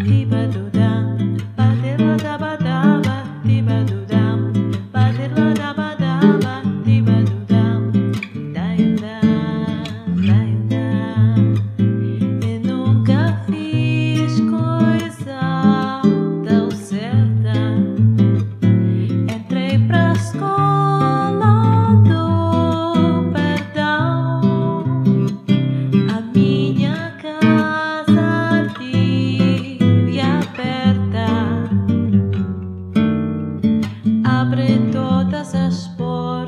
Keep a do É o que exame